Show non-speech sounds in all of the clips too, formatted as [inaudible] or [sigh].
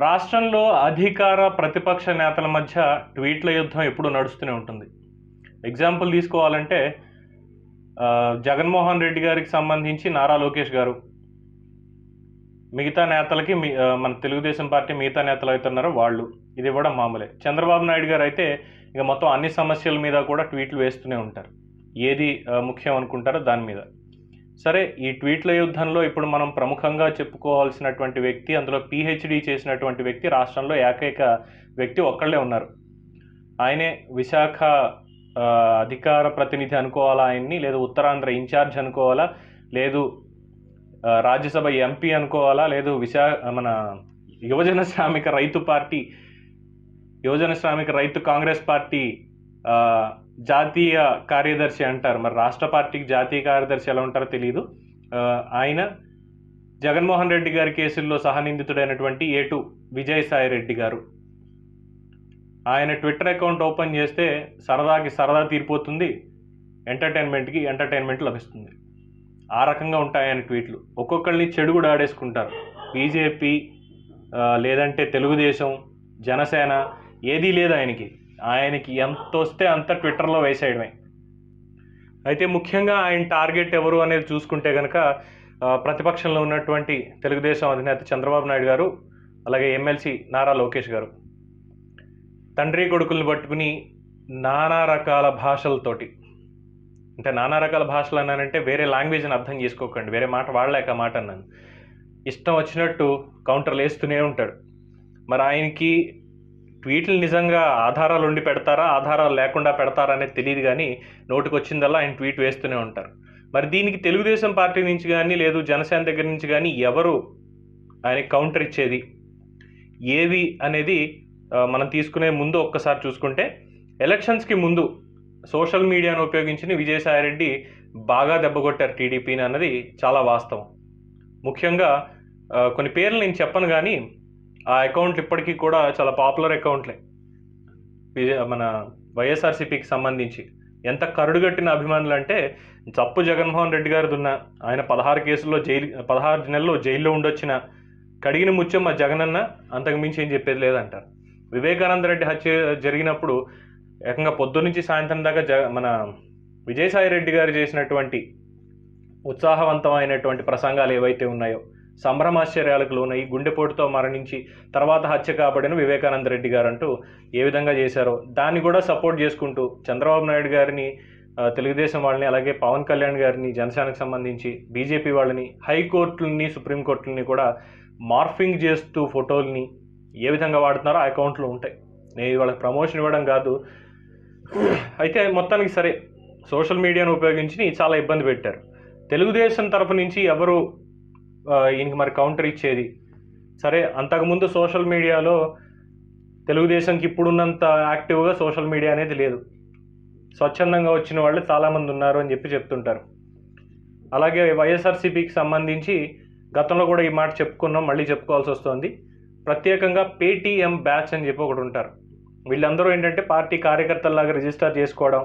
రాష్ట్రంలో అధికార ప్రతిపక్ష నేతల మధ్య ట్వీట్ల యుద్ధం ఎప్పుడు నడుస్తూనే ఉంటుంది. ఎగ్జాంపుల్ తీసుకోవాలంటే జగన్మోహన్ రెడ్డి గారికి సంబంధించి నారా లోకేష్ గారు. మిగతా నేతలకి మన తెలుగుదేశం పార్టీ మిగతా నేతలు అవుతున్నారో వాళ్ళు. ఇది కూడా మామూలే. చంద్రబాబు నాయుడు గారు అయితే ఇక మొత్తం అన్ని సమస్యల మీద కూడా ట్వీట్లు వేస్తూనే ఉంటారు. ఏది ముఖ్యం అనుకుంటారో దాని మీద. సరే ఈ ట్వీట్ల యుద్ధంలో ఇప్పుడు మనం ప్రముఖంగా చెప్పుకోవాల్సినటువంటి వ్యక్తి అందులో పిహెచ్డి చేసినటువంటి వ్యక్తి రాష్ట్రంలో ఏకైక వ్యక్తి ఒక్కళ్ళే ఉన్నారు. ఆయనే విశాఖ అధికార ప్రతినిధి అనుకోవాలా ఆయన్ని? లేదు ఉత్తరాంధ్ర ఇన్ఛార్జ్ అనుకోవాలా? లేదు రాజ్యసభ ఎంపీ అనుకోవాలా? లేదు విశా మన యువజన శ్రామిక రైతు పార్టీ యువజన శ్రామిక రైతు కాంగ్రెస్ పార్టీ జాతీయ కార్యదర్శి అంటారు. మరి రాష్ట్ర పార్టీకి జాతీయ కార్యదర్శి ఎలా ఉంటారో తెలియదు ఆయన జగన్మోహన్ రెడ్డి గారి కేసుల్లో సహనిందితుడైనటువంటి ఏటు విజయసాయి రెడ్డి గారు. ఆయన ట్విట్టర్ అకౌంట్ ఓపెన్ చేస్తే సరదాకి సరదా తీరిపోతుంది ఎంటర్టైన్మెంట్కి ఎంటర్టైన్మెంట్ లభిస్తుంది. ఆ రకంగా ఉంటాయి ఆయన ట్వీట్లు. ఒక్కొక్కరిని చెడు కూడా ఆడేసుకుంటారు. బీజేపీ లేదంటే తెలుగుదేశం జనసేన ఏదీ లేదు ఆయనకి. ఆయనకి ఎంత వస్తే అంత ట్విట్టర్లో వేసేయడమే. అయితే ముఖ్యంగా ఆయన టార్గెట్ ఎవరు అనేది చూసుకుంటే కనుక ప్రతిపక్షంలో ఉన్నటువంటి తెలుగుదేశం అధినేత చంద్రబాబు నాయుడు గారు అలాగే ఎమ్మెల్సీ నారా లోకేష్ గారు. తండ్రి కొడుకుల్ని పట్టుకుని నానా రకాల భాషలతోటి అంటే నానా రకాల భాషలు అన్నానంటే వేరే లాంగ్వేజ్ని అర్థం చేసుకోకండి వేరే మాట వాడలేక మాట అన్నాను. ఇష్టం వచ్చినట్టు కౌంటర్లు వేస్తూనే ఉంటాడు. మరి ఆయనకి ట్వీట్లు నిజంగా ఆధారాలు ఉండి పెడతారా ఆధారాలు లేకుండా పెడతారా అనేది తెలియదు కానీ నోటికి వచ్చిందల్లా ఆయన ట్వీట్ వేస్తూనే ఉంటారు. మరి దీనికి తెలుగుదేశం పార్టీ నుంచి కానీ లేదు జనసేన దగ్గర నుంచి కానీ ఎవరు ఆయనకి కౌంటర్ ఇచ్చేది? ఏవి అనేది మనం తీసుకునే ముందు ఒక్కసారి చూసుకుంటే ఎలక్షన్స్కి ముందు సోషల్ మీడియాను ఉపయోగించి విజయసాయిరెడ్డి బాగా దెబ్బగొట్టారు టీడీపీని అన్నది చాలా వాస్తవం. ముఖ్యంగా కొన్ని పేర్లు నేను చెప్పను కానీ ఆ అకౌంట్లు ఇప్పటికీ కూడా చాలా పాపులర్ అకౌంట్లే. విజయ మన వైఎస్ఆర్సీపీకి సంబంధించి ఎంత కరుడుగట్టిన అభిమానులు అంటే చప్పు జగన్మోహన్ రెడ్డి గారిది ఉన్న ఆయన పదహారు కేసుల్లో జైలు పదహారు నెలలు జైల్లో ఉండొచ్చిన కడిగిన ముత్యం మా జగనన్న అంతకు మించి ఏం చెప్పేది లేదంటారు. వివేకానంద రెడ్డి హత్య జరిగినప్పుడు ఏకంగా పొద్దునుంచి సాయంత్రం దాకా జ మన విజయసాయి రెడ్డి గారు చేసినటువంటి ఉత్సాహవంతమైనటువంటి ప్రసంగాలు ఏవైతే ఉన్నాయో సంభ్రమాశ్చర్యాలకు లోనై గుండెపోటుతో మరణించి తర్వాత హత్య కాబడిన వివేకానంద రెడ్డి గారు అంటూ ఏ విధంగా చేశారో దాన్ని కూడా సపోర్ట్ చేసుకుంటూ చంద్రబాబు నాయుడు గారిని తెలుగుదేశం వాళ్ళని అలాగే పవన్ కళ్యాణ్ గారిని జనసేనకు సంబంధించి బీజేపీ వాళ్ళని హైకోర్టులని సుప్రీంకోర్టులని కూడా మార్ఫింగ్ చేస్తూ ఫోటోల్ని ఏ విధంగా వాడుతున్నారో ఆ అకౌంట్లో ఉంటాయి. నేను వాళ్ళకి ప్రమోషన్ ఇవ్వడం కాదు. అయితే మొత్తానికి సరే సోషల్ మీడియాను ఉపయోగించి చాలా ఇబ్బంది పెట్టారు. తెలుగుదేశం తరపు నుంచి ఎవరు ఈయనకి మరి కౌంటర్ ఇచ్చేది. సరే అంతకుముందు సోషల్ మీడియాలో తెలుగుదేశంకి ఇప్పుడున్నంత యాక్టివ్గా సోషల్ మీడియా అనేది లేదు. స్వచ్ఛందంగా వచ్చిన వాళ్ళు చాలామంది ఉన్నారు అని చెప్పి చెప్తుంటారు. అలాగే వైఎస్ఆర్సీపీకి సంబంధించి గతంలో కూడా ఈ మాట చెప్పుకున్నాం మళ్ళీ చెప్పుకోవాల్సి వస్తుంది. ప్రత్యేకంగా పేటీఎం బ్యాచ్ అని చెప్పి ఒకటి ఉంటారు. వీళ్ళందరూ ఏంటంటే పార్టీ కార్యకర్తల్లాగా రిజిస్టర్ చేసుకోవడం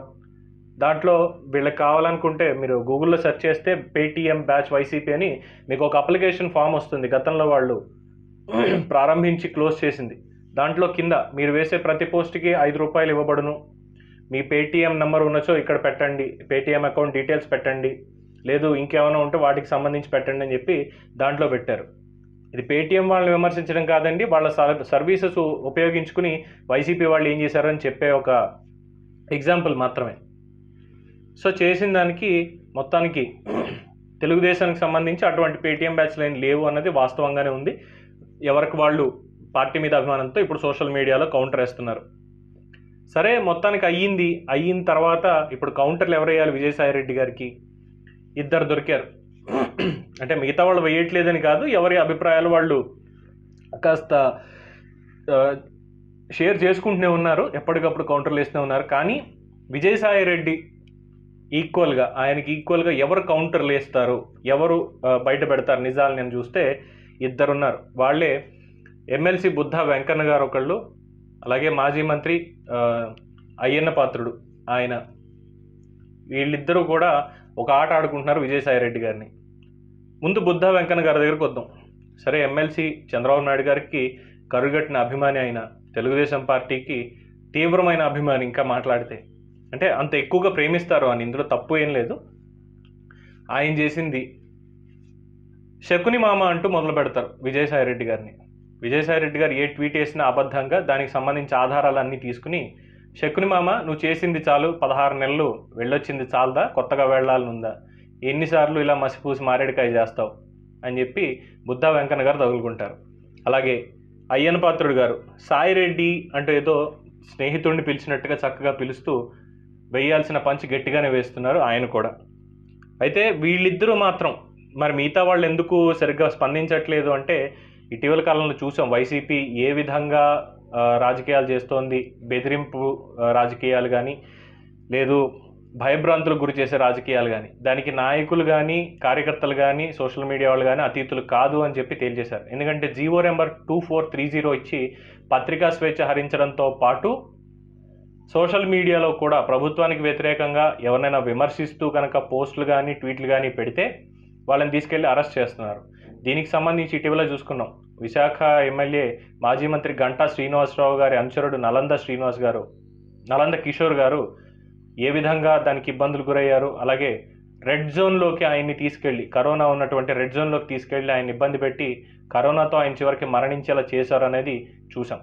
దాంట్లో వీళ్ళకి కావాలనుకుంటే మీరు గూగుల్లో సెర్చ్ చేస్తే పేటీఎం బ్యాచ్ వైసీపీ అని మీకు ఒక అప్లికేషన్ ఫామ్ వస్తుంది గతంలో వాళ్ళు [clears throat] ప్రారంభించి క్లోజ్ చేసింది. దాంట్లో కింద మీరు వేసే ప్రతి పోస్ట్కి ఐదు రూపాయలు ఇవ్వబడును. మీ పేటీఎం నెంబర్ ఉన్నచో ఇక్కడ పెట్టండి. పేటీఎం అకౌంట్ డీటెయిల్స్ పెట్టండి. లేదు ఇంకేమైనా ఉంటే వాటికి సంబంధించి పెట్టండి అని చెప్పి దాంట్లో పెట్టారు. ఇది పేటీఎం వాళ్ళని విమర్శించడం కాదండి వాళ్ళ సర్- సర్వీసెస్ ఉపయోగించుకుని వైసీపీ వాళ్ళు ఏం చేశారని చెప్పే ఒక ఎగ్జాంపుల్ మాత్రమే. సో చేసిన దానికి మొత్తానికి తెలుగుదేశానికి సంబంధించి అటువంటి పేటీఎం బ్యాచ్ లైన్ లేవు అన్నది వాస్తవంగానే ఉంది. ఎవరికి వాళ్ళు పార్టీ మీద అభిమానంతో ఇప్పుడు సోషల్ మీడియాలో కౌంటర్ వేస్తున్నారు. సరే మొత్తానికి అయ్యింది. అయిన తర్వాత ఇప్పుడు కౌంటర్లు ఎవరేయాలి? విజయసాయి రెడ్డి గారికి ఇద్దరు దొరికారు. అంటే మిగతా వాళ్ళు వేయట్లేదని కాదు ఎవరి అభిప్రాయాలు వాళ్ళు కాస్త షేర్ చేసుకుంటూనే ఉన్నారు. ఎప్పటికప్పుడు కౌంటర్లు వేస్తూనే ఉన్నారు. కానీ విజయసాయి రెడ్డి ఈక్వల్గా ఆయనకి ఈక్వల్గా ఎవరు కౌంటర్లు వేస్తారు ఎవరు బయట పెడతారు నిజాలు నేను చూస్తే ఇద్దరున్నారు. వాళ్ళే ఎమ్మెల్సీ బుద్ధ వెంకన్న గారు ఒకళ్ళు అలాగే మాజీ మంత్రి అయ్యన్న పాత్రుడు ఆయన. వీళ్ళిద్దరూ కూడా ఒక ఆట ఆడుకుంటున్నారు విజయసాయి రెడ్డి గారిని. ముందు బుద్ధ వెంకన్న గారి దగ్గరికి వద్దాం. సరే ఎమ్మెల్సీ చంద్రబాబు నాయుడు గారికి కరుగట్టిన అభిమాని అయిన తెలుగుదేశం పార్టీకి తీవ్రమైన అభిమాని ఇంకా మాట్లాడితే. అంటే అంత ఎక్కువగా ప్రేమిస్తారు అని ఇందులో తప్పు ఏం లేదు. ఆయన చేసింది శకుని మామ అంటూ మొదలు పెడతారు విజయసాయి రెడ్డి గారిని. విజయసాయి రెడ్డి గారు ఏ ట్వీట్ వేసినా అబద్ధంగా దానికి సంబంధించి ఆధారాలన్నీ తీసుకుని శకుని మామ నువ్వు చేసింది చాలు పదహారు నెలలు వెళ్ళొచ్చింది చాలదా కొత్తగా వెళ్ళాలనుందా? ఎన్నిసార్లు ఇలా మసిపూసి మారేడుకాయ చేస్తావు? అని చెప్పి బుద్ధా వెంకన్న గారు తగులుకుంటారు. అలాగే అయ్యన పాత్రుడు గారు సాయి రెడ్డి అంటూ ఏదో స్నేహితుడిని పిలిచినట్టుగా చక్కగా పిలుస్తూ వేయాల్సిన పంచి గట్టిగానే వేస్తున్నారు ఆయన కూడా. అయితే వీళ్ళిద్దరూ మాత్రం మరి మిగతా వాళ్ళు ఎందుకు సరిగ్గా స్పందించట్లేదు అంటే ఇటీవల కాలంలో చూసాం వైసీపీ ఏ విధంగా రాజకీయాలు చేస్తోంది బెదిరింపు రాజకీయాలు కానీ లేదు భయభ్రాంతులకు గురి చేసే రాజకీయాలు కానీ దానికి నాయకులు కానీ కార్యకర్తలు కానీ సోషల్ మీడియా వాళ్ళు కానీ అతీతులు కాదు అని చెప్పి తేల్చేశారు. ఎందుకంటే GO number two four three zero ఇచ్చి పత్రికా స్వేచ్ఛ హరించడంతో పాటు సోషల్ మీడియాలో కూడా ప్రభుత్వానికి వ్యతిరేకంగా ఎవరినైనా విమర్శిస్తూ కనుక పోస్టులు కానీ ట్వీట్లు కానీ పెడితే వాళ్ళని తీసుకెళ్ళి అరెస్ట్ చేస్తున్నారు. దీనికి సంబంధించి ఇటీవల చూసుకున్నాం. విశాఖ ఎమ్మెల్యే మాజీ మంత్రి గంటా శ్రీనివాసరావు గారి అనుచరుడు నలంద శ్రీనివాస్ గారు నలంద కిషోర్ గారు ఏ విధంగా దానికి ఇబ్బందులు గురయ్యారు అలాగే రెడ్ జోన్లోకి ఆయన్ని తీసుకెళ్ళి కరోనా ఉన్నటువంటి రెడ్ జోన్లోకి తీసుకెళ్ళి ఆయన ఇబ్బంది పెట్టి కరోనాతో ఆయన చివరికి మరణించేలా చేశారు అనేది చూసాం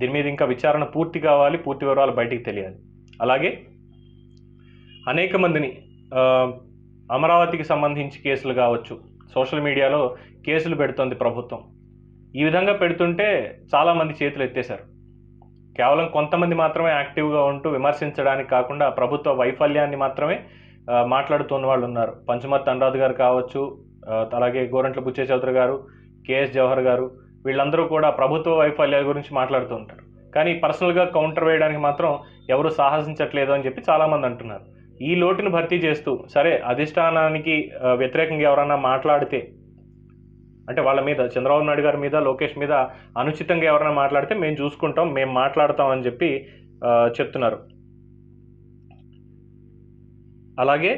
దీని మీద ఇంకా విచారణ పూర్తి కావాలి పూర్తి వివరాలు బయటికి తెలియాలి. అలాగే అనేక మందిని అమరావతికి సంబంధించి కేసులు కావచ్చు సోషల్ మీడియాలో కేసులు పెడుతోంది ప్రభుత్వం. ఈ విధంగా పెడుతుంటే చాలామంది చేతులు ఎత్తేశారు. కేవలం కొంతమంది మాత్రమే యాక్టివ్గా ఉంటూ విమర్శించడానికి కాకుండా ప్రభుత్వ వైఫల్యాన్ని మాత్రమే మాట్లాడుతున్న వాళ్ళు ఉన్నారు. పంచమత్ అనురాధ్ గారు కావచ్చు అలాగే గోరంట్ల బుచ్చే చౌదరి గారు కేఎస్ జవహర్ గారు వీళ్ళందరూ కూడా ప్రభుత్వ వైఫల్యాల గురించి మాట్లాడుతూ ఉంటారు. కానీ పర్సనల్గా కౌంటర్ వేయడానికి మాత్రం ఎవరు సాహసించట్లేదు అని చెప్పి చాలామంది అంటున్నారు. ఈ లోటును భర్తీ చేస్తూ సరే అధిష్టానానికి వ్యతిరేకంగా ఎవరన్నా మాట్లాడితే అంటే వాళ్ళ మీద చంద్రబాబు నాయుడు గారి మీద లోకేష్ మీద అనుచితంగా ఎవరైనా మాట్లాడితే మేము చూసుకుంటాం మేము మాట్లాడతాం అని చెప్పి చెప్తున్నారు. అలాగే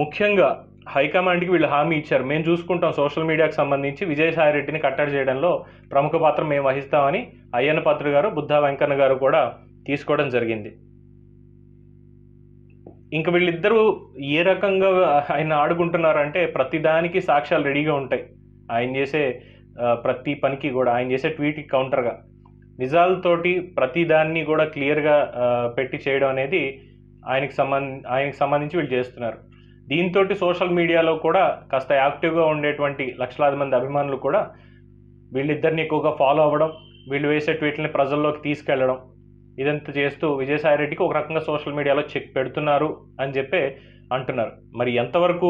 ముఖ్యంగా హైకమాండ్కి వీళ్ళు హామీ ఇచ్చారు. మేము చూసుకుంటాం సోషల్ మీడియాకు సంబంధించి విజయసాయి రెడ్డిని కట్టడి చేయడంలో ప్రముఖ పాత్ర మేము వహిస్తామని అయ్యన్న పాత్ర గారు బుద్ధ వెంకన్న గారు కూడా తీసుకోవడం జరిగింది. ఇంక వీళ్ళిద్దరూ ఏ రకంగా ఆయన ఆడుకుంటున్నారంటే ప్రతిదానికి సాక్ష్యాలు రెడీగా ఉంటాయి. ఆయన చేసే ప్రతి పనికి కూడా ఆయన చేసే ట్వీట్కి కౌంటర్గా. నిజాలతోటి ప్రతిదాన్ని కూడా క్లియర్గా పెట్టి చేయడం అనేది ఆయనకి సంబంధ ఆయనకి సంబంధించి వీళ్ళు చేస్తున్నారు. దీంతో సోషల్ మీడియాలో కూడా కాస్త యాక్టివ్గా ఉండేటువంటి లక్షలాది మంది అభిమానులు కూడా వీళ్ళిద్దరిని ఎక్కువగా ఫాలో అవ్వడం వీళ్ళు వేసే ట్వీట్లని ప్రజల్లోకి తీసుకెళ్ళడం ఇదంతా చేస్తూ విజయసాయి రెడ్డికి ఒక రకంగా సోషల్ మీడియాలో చెక్ పెడుతున్నారు అని చెప్పి అంటున్నారు. మరి ఎంతవరకు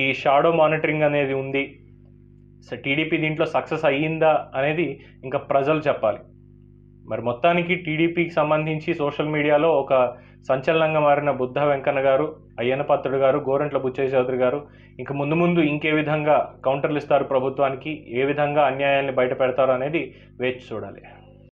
ఈ షాడో మానిటరింగ్ అనేది ఉంది? టీడీపీ దీంట్లో సక్సెస్ అయ్యిందా అనేది ఇంకా ప్రజలు చెప్పాలి. మరి మొత్తానికి టీడీపీకి సంబంధించి సోషల్ మీడియాలో ఒక సంచలనంగా మారిన బుద్ధ వెంకన్న గారు అయ్యనపాత్రుడు గారు గోరంట్ల బుచ్చయ్య చౌదరి గారు ఇంక ముందు ముందు ఇంకే విధంగా కౌంటర్లు ఇస్తారు ప్రభుత్వానికి ఏ విధంగా అన్యాయాన్ని బయట పెడతారు అనేది వేచి చూడాలి.